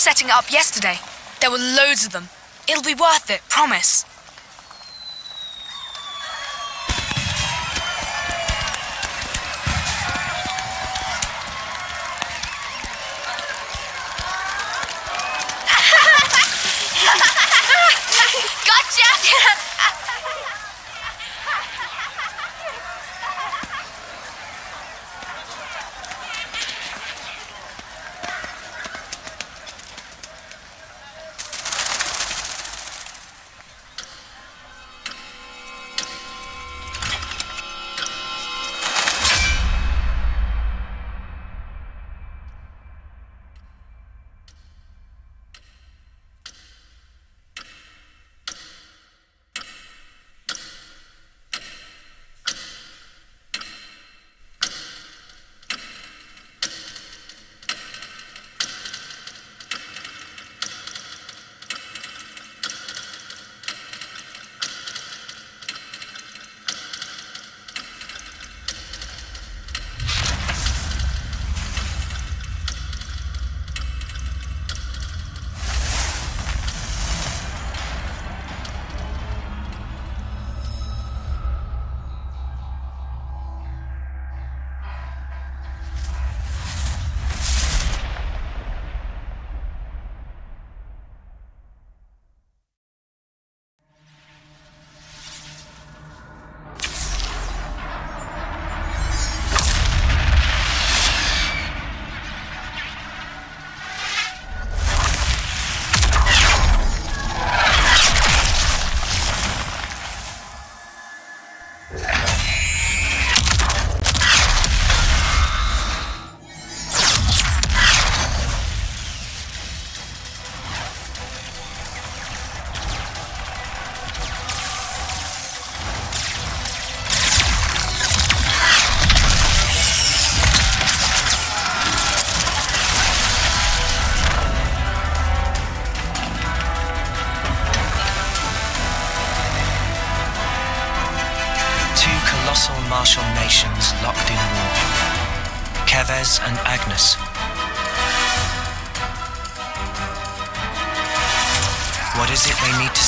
setting it up yesterday. There were loads of them. It'll be worth it, promise.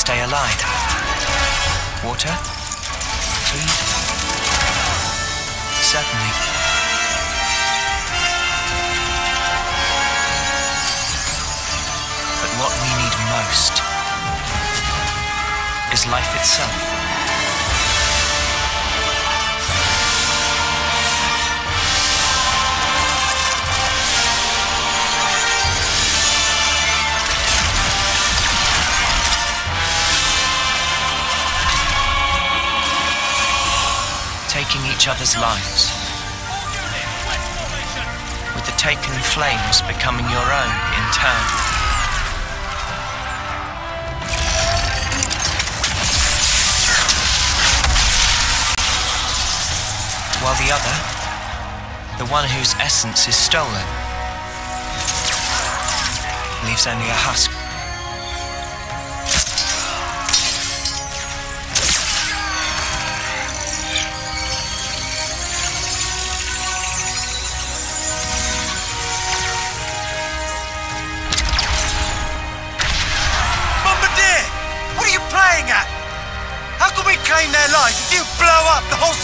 Stay alive? Water? Food? Certainly. But what we need most is life itself. Each other's lives. With the taken flames becoming your own in turn. While the other, the one whose essence is stolen, leaves only a husk.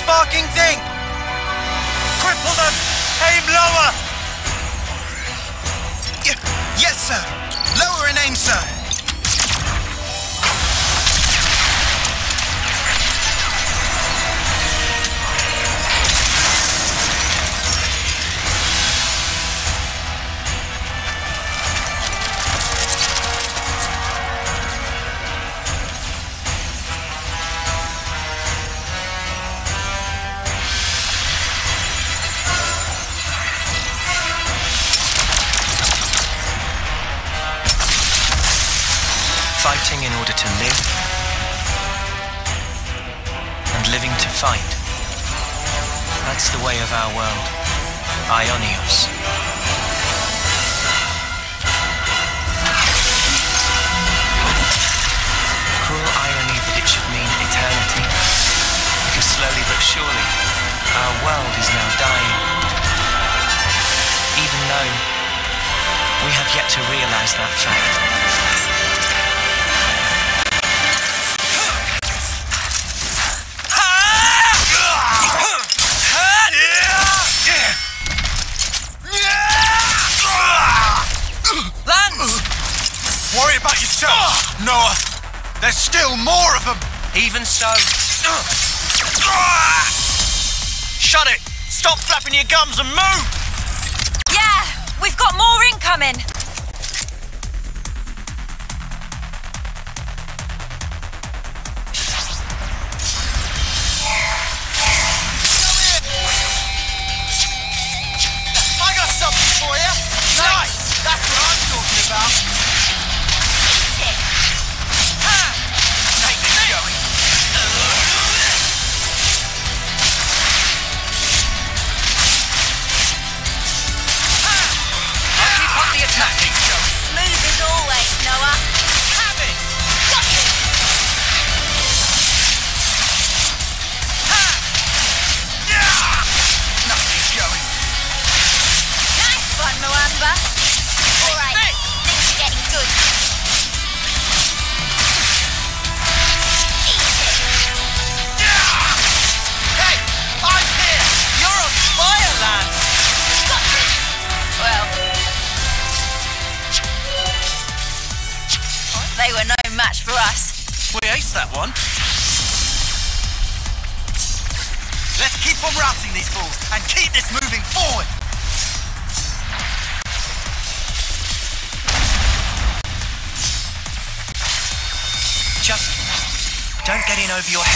Sparking thing? Cripple them! Aim lower! surely our world is now dying. Even though we have yet to realize that fact. Worry about yourself, Noah. There's still more of them. Even so. Shut it! Stop flapping your gums and move! Yeah! We've got more incoming! over your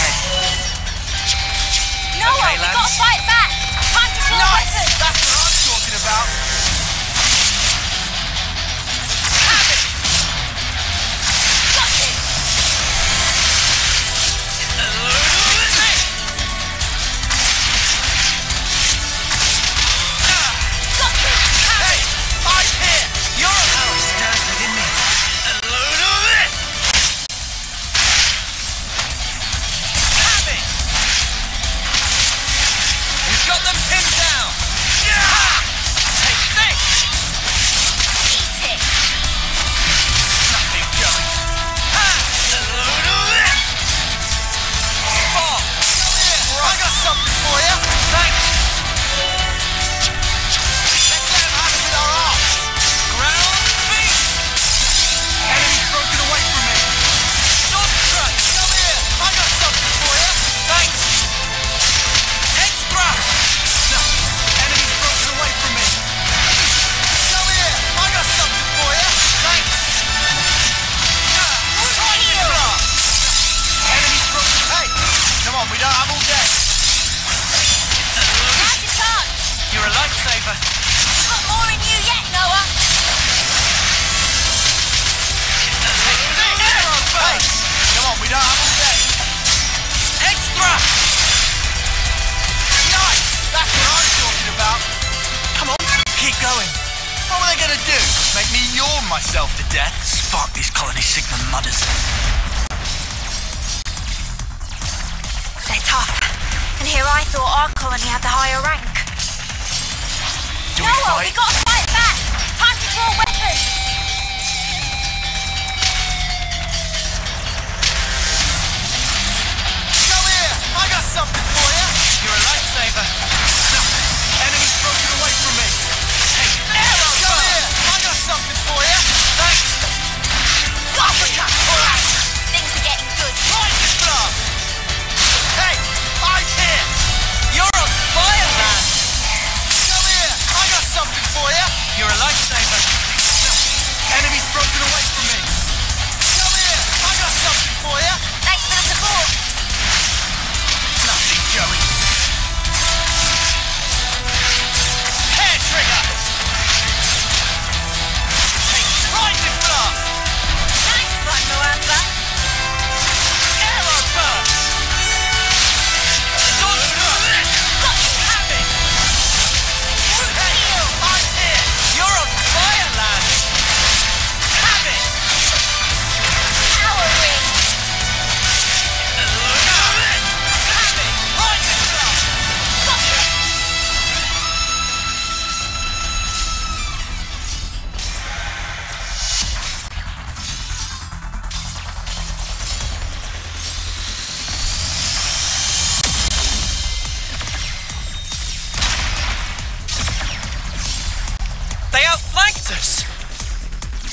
They outflanked us!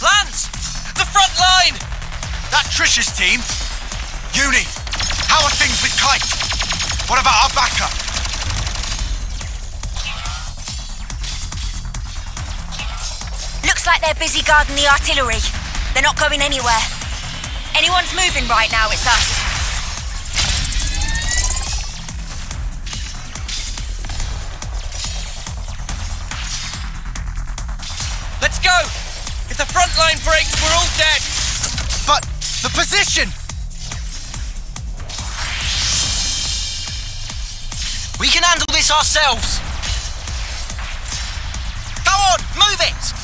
Lanz! The front line! That Trish's team? Eunie, how are things with Kite? What about our backup? Looks like they're busy guarding the artillery. They're not going anywhere. Anyone's moving right now, it's us. Go! If the front line breaks, we're all dead! But the position! We can handle this ourselves! Go on, move it!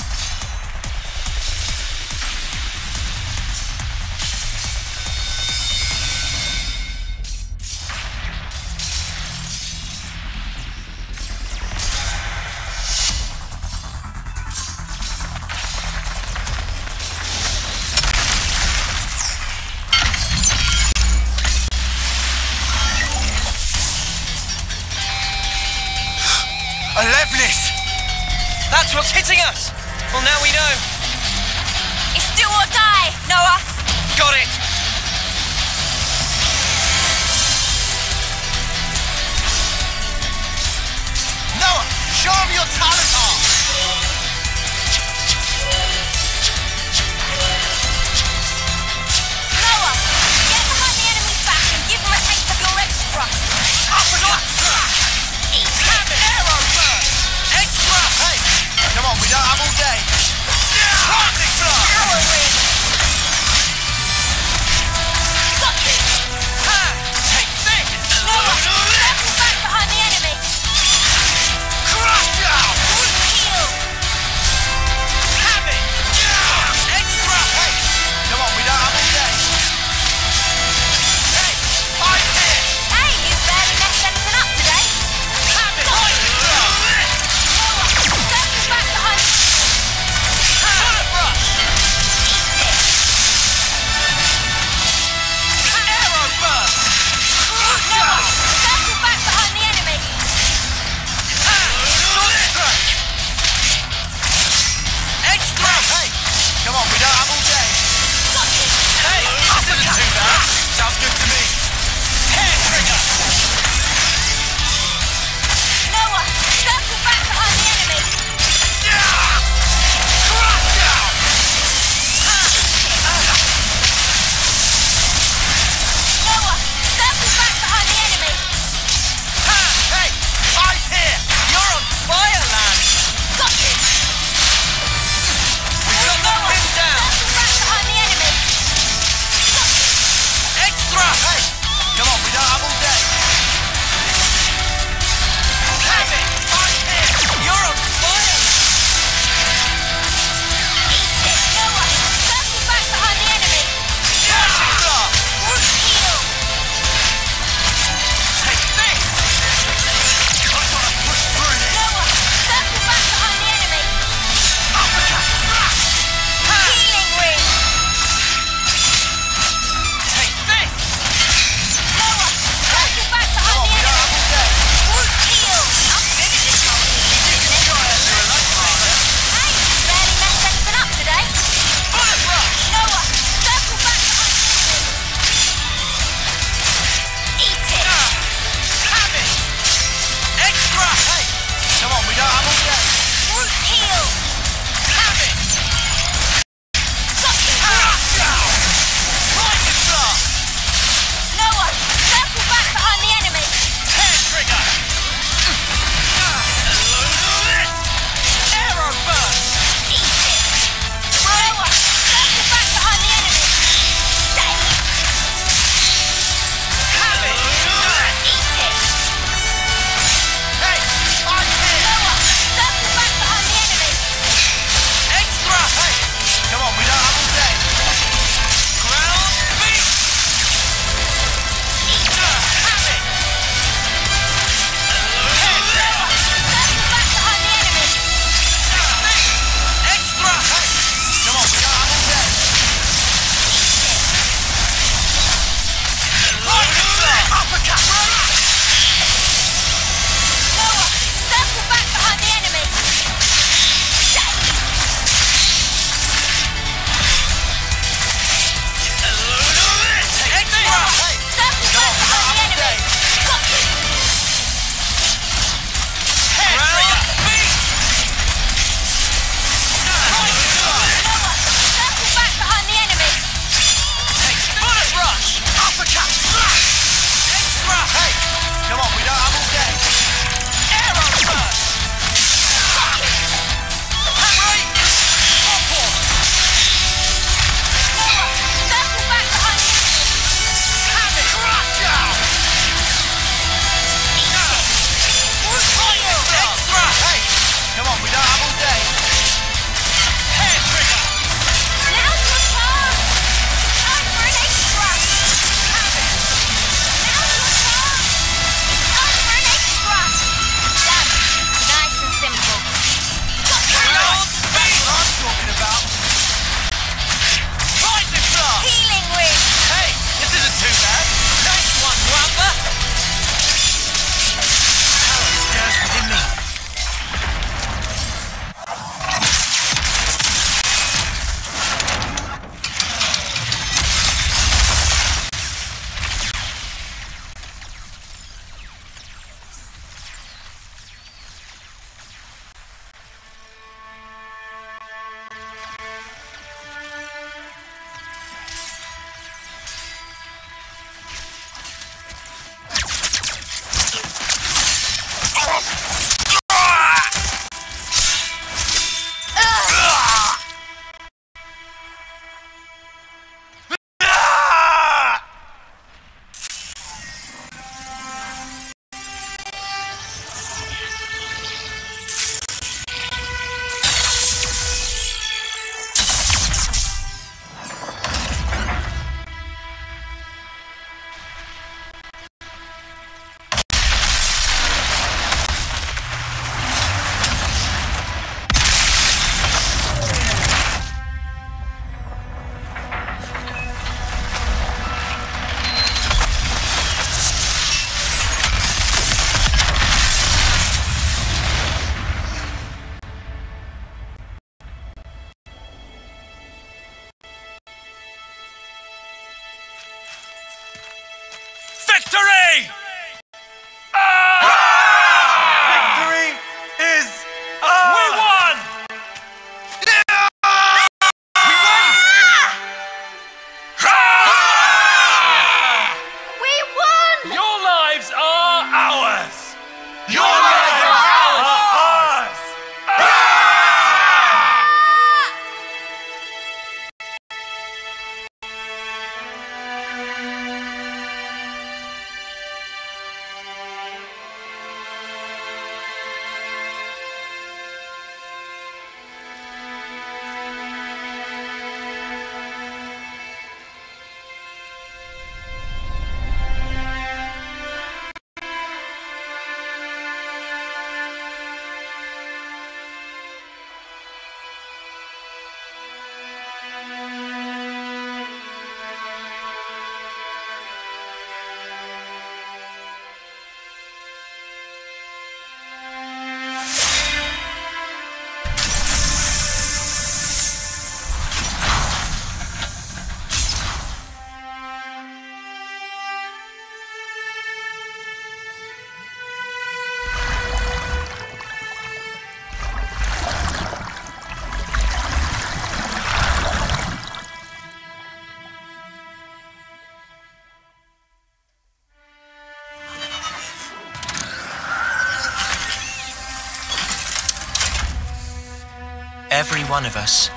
One of us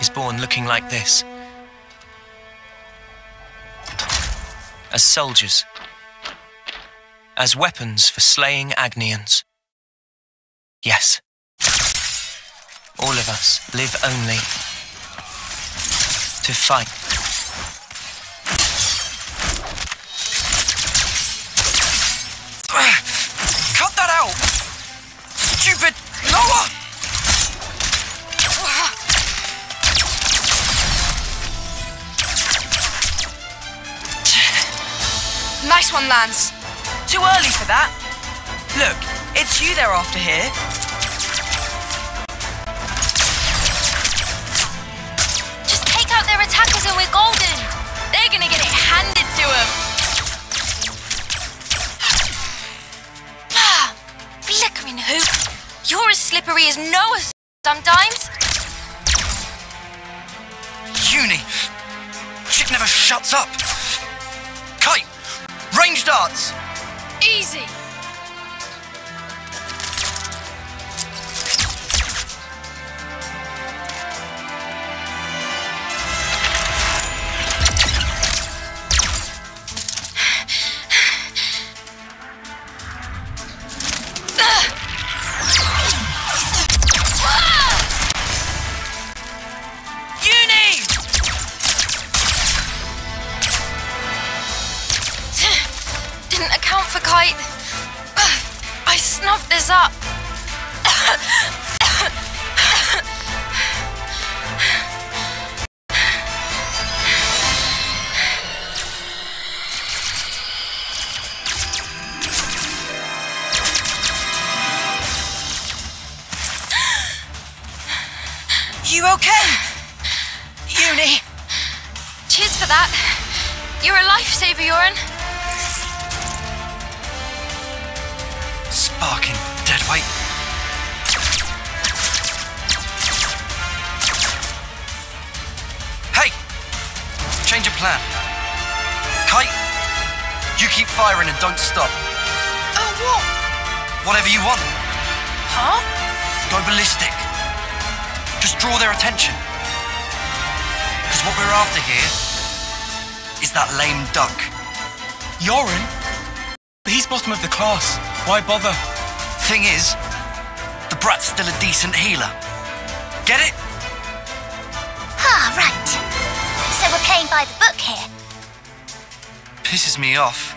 is born looking like this. As soldiers. As weapons for slaying Agnians. Yes. All of us live only to fight. Cut that out! Stupid Noah! Nice one, Lanz. Too early for that. Look, it's you they're after here. Just take out their attackers and we're golden. They're gonna get it handed to them. Ah, flickering hoop. You're as slippery as Noah sometimes. Eunie! Chick never shuts up! Kite! Range darts! Easy. Kite. I snuffed this up. Don't stop. Oh, what? Whatever you want. Huh? Go ballistic. Just draw their attention. Because what we're after here is that lame duck. Yoran? He's bottom of the class. Why bother? Thing is, the brat's still a decent healer. Get it? Ah, right. So we're playing by the book here. Pisses me off.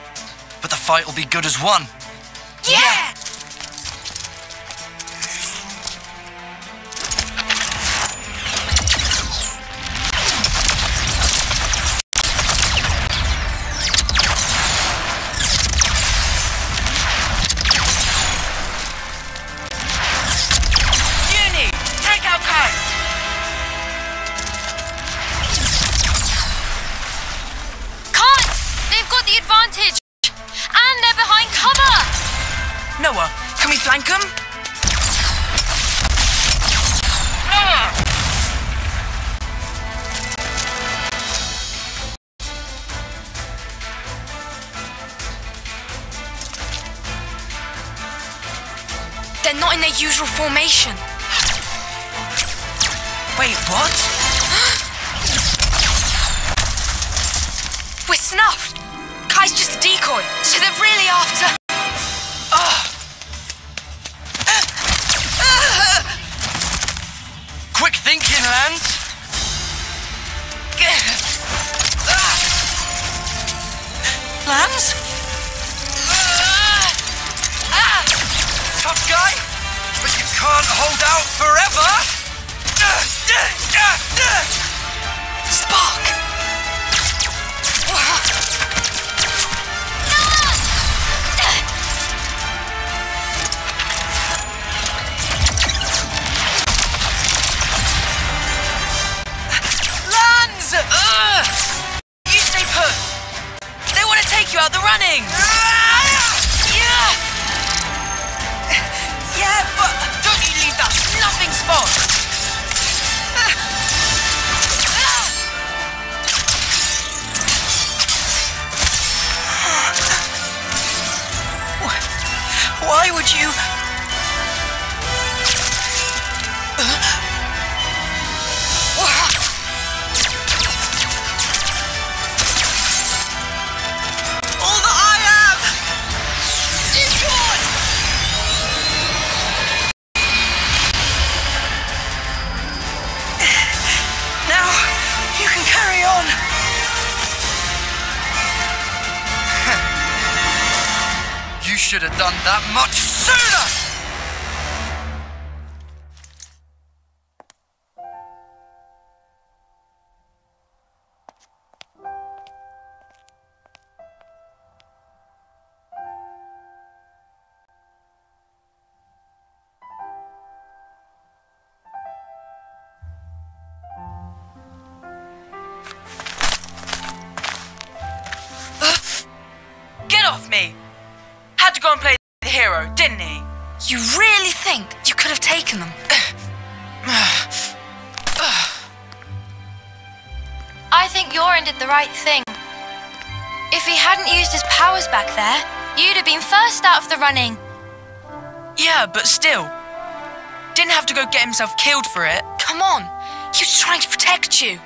But the fight will be good as one. Yeah! Eunie! Out forever. Spark. Lanz! Uh, you stay put. They want to take you out the running. phone. Why would you... done that much sooner! Right thing. If he hadn't used his powers back there, you'd have been first out of the running. Yeah, but still. Didn't have to go get himself killed for it. Come on, he was trying to protect you.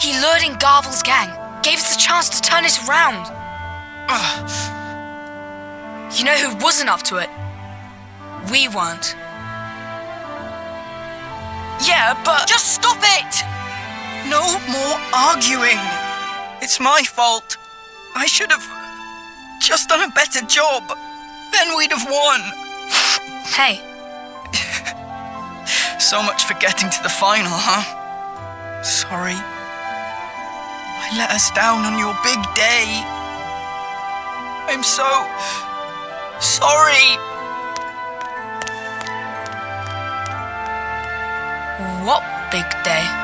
He lured in Garvel's gang, gave us a chance to turn it around. You know who wasn't up to it? We weren't. Yeah, but. Just stop it! No more arguing. It's my fault. I should have just done a better job. Then we'd have won. Hey, So much for getting to the final, huh? Sorry. I let us down on your big day. I'm so sorry. what big day?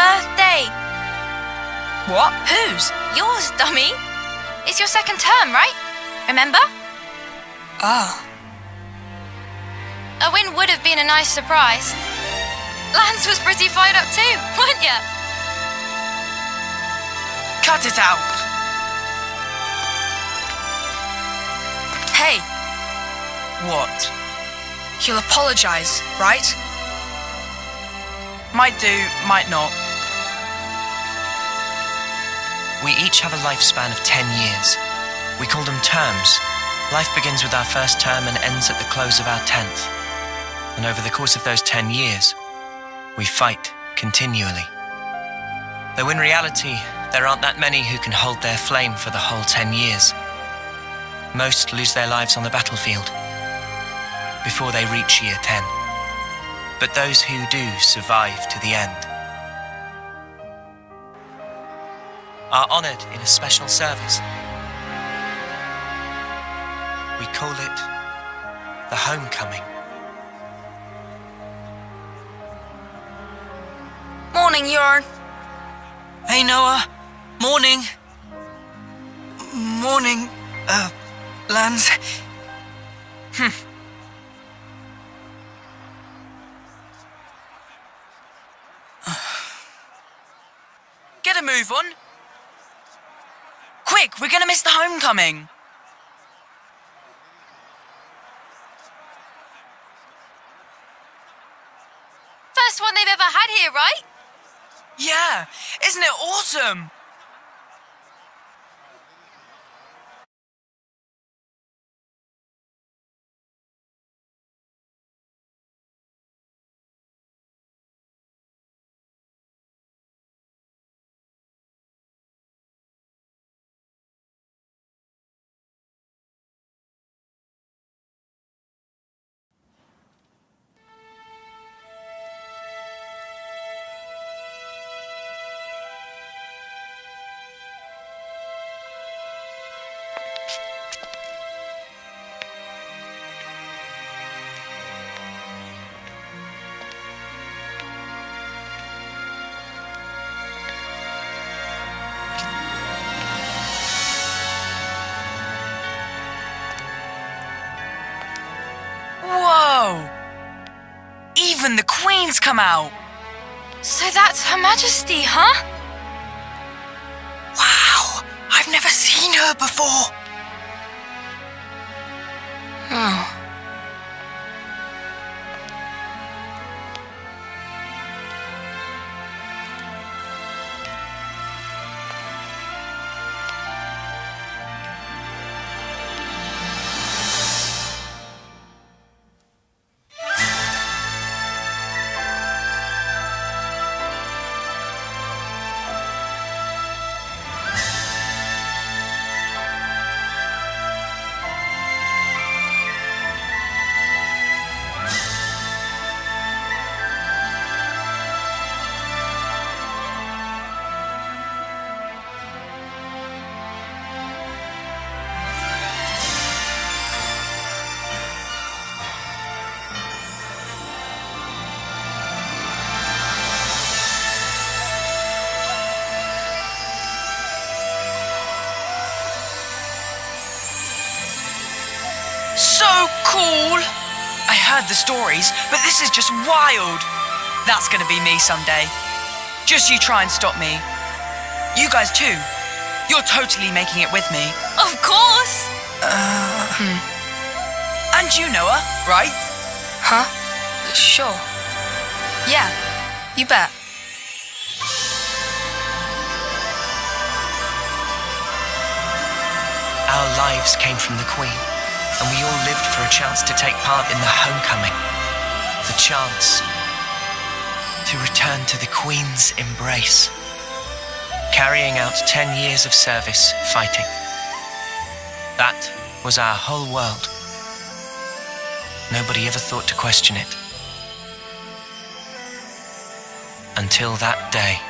Birthday. What? Whose? Yours, dummy. It's your second term, right? Remember? Ah, A win would have been a nice surprise. Lanz was pretty fired up too, weren't you? Cut it out! hey, What? you'll apologize, right? Might do, might not. We each have a lifespan of 10 years. We call them terms. Life begins with our first term and ends at the close of our 10th. And over the course of those 10 years, we fight continually. Though in reality, there aren't that many who can hold their flame for the whole 10 years. Most lose their lives on the battlefield before they reach year 10. But those who do survive to the end are honoured in a special service. We call it the homecoming. Morning, Yoran. Hey, Noah. Morning. Morning, uh, Lanz. Get a move on. Quick, we're gonna miss the homecoming. First one they've ever had here, right? Yeah, isn't it awesome? Come out. So that's Her Majesty, huh? Wow, I've never seen her before. Oh. Heard the stories, but this is just wild. That's gonna be me someday. Just you try and stop me. You guys too. You're totally making it with me. Of course! Hmm. And you, Noah, right? Huh? Sure. Yeah, you bet. Our lives came from the Queen, and we all lived for a chance to take part in the homecoming. The chance to return to the Queen's embrace. Carrying out 10 years of service fighting. That was our whole world. Nobody ever thought to question it. Until that day.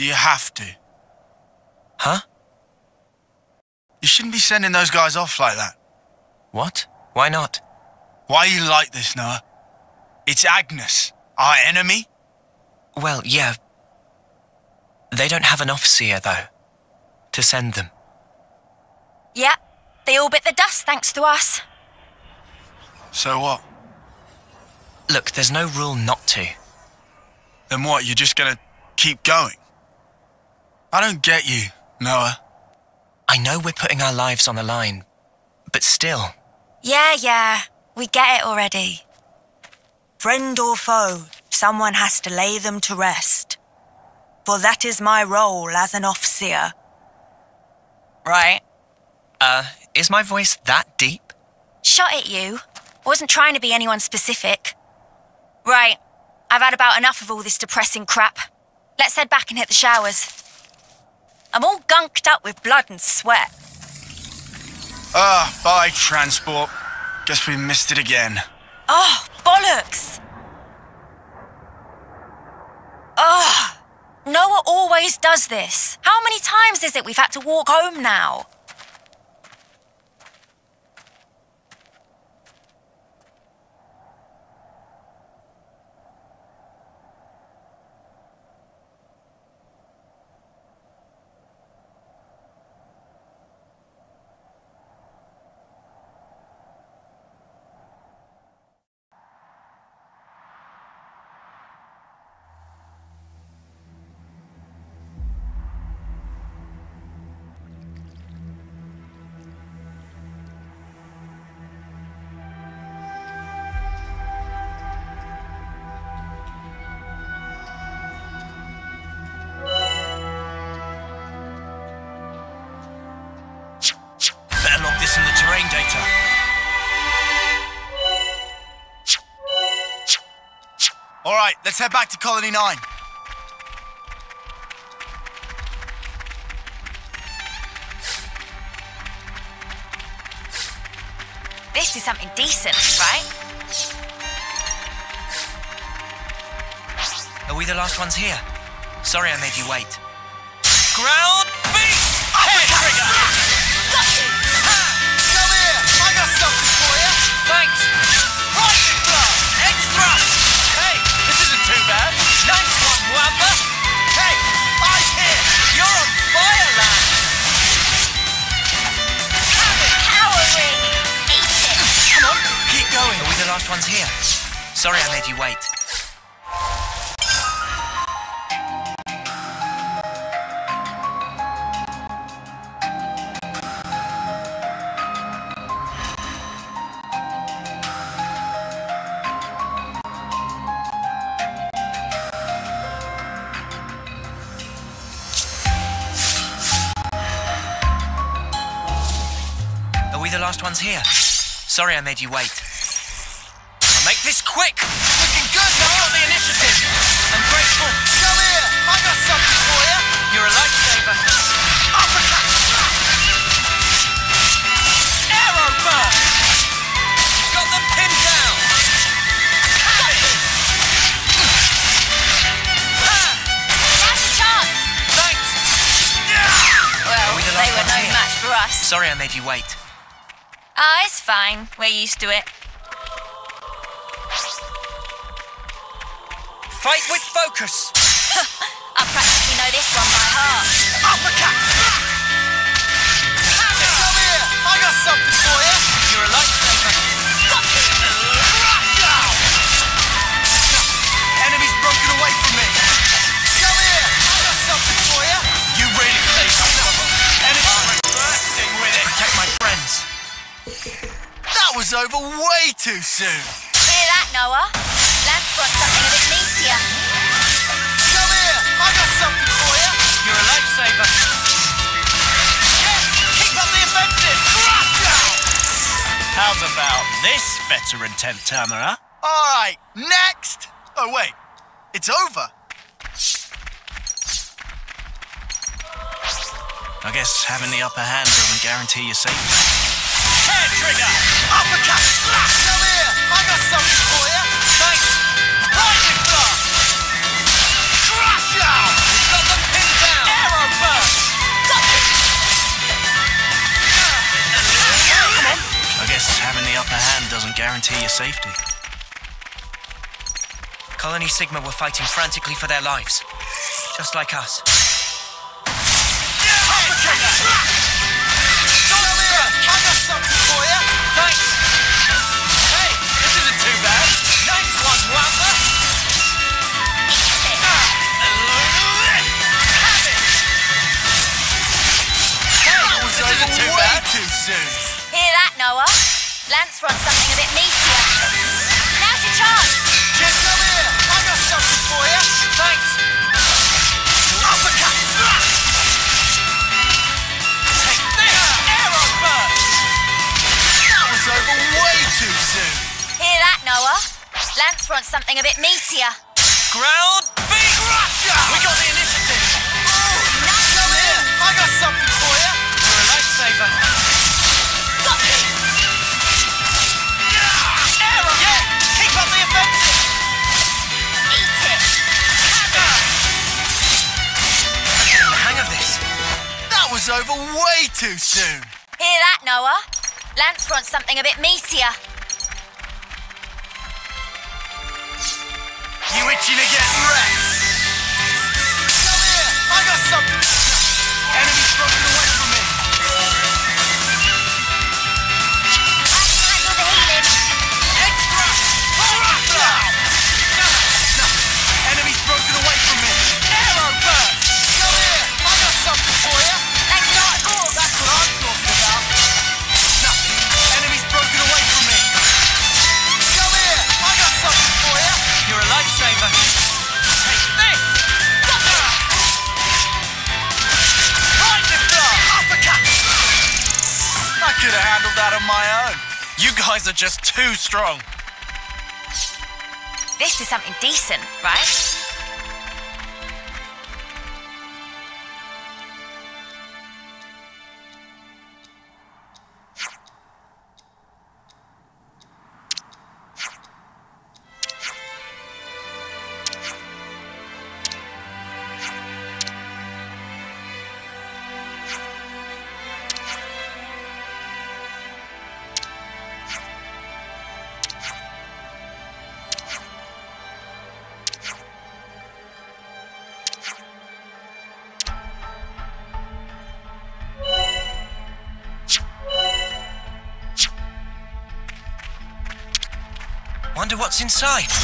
Do you have to? Huh? You shouldn't be sending those guys off like that. What? Why not? Why are you like this, Noah? It's Agnus, our enemy. Well, yeah. They don't have an officer, though, to send them. Yeah, they all bit the dust thanks to us. So what? Look, there's no rule not to. Then what? You're just gonna keep going? I don't get you, Noah. I know we're putting our lives on the line, but still. Yeah, yeah, we get it already. Friend or foe, someone has to lay them to rest. For that is my role as an officer. Right? Uh, is my voice that deep? Shot at you. Wasn't trying to be anyone specific. Right. I've had about enough of all this depressing crap. Let's head back and hit the showers. I'm all gunked up with blood and sweat. Ah, bye, transport. Guess we missed it again. Oh, bollocks! Ugh! Noah always does this. How many times is it we've had to walk home now? Right, let's head back to Colony 9. This is something decent, right? Are we the last ones here? Sorry I made you wait. Ground beat! Head trigger! Here? Sorry I made you wait. Are we the last ones here? Sorry I made you wait. Used to it. Fight with focus! Was over way too soon! Hear that, Noah? Lanz wants something a bit meatier. Come here! I got something for you! You're a lifesaver! Yes! Keep up the offensive! How's about this veteran tent tamera? Alright, next! Oh, wait. It's over. I guess having the upper hand doesn't guarantee your safety. Hair trigger! Uh, uppercut! Come here! I got something for you! Thanks! Lightning blast! Crush out! Got them pinned down! Arrow burst! I guess having the upper hand doesn't guarantee your safety. Colony Sigma were fighting frantically for their lives. Just like us. Isn't too way bad. too soon! Hear that, Noah? Lanz wants something a bit meatier. Now's your chance. Just come here! I got something for you! Thanks! Uppercut! Take this! Arrow burst! That was over way too soon! Hear that, Noah? Lanz wants something a bit meatier. Ground beat! We got the initiative! Was over way too soon! Hear that, Noah? Lanz wants something a bit meatier. You itching to get wrecked? Guys are just too strong. This is something decent, right? Inside.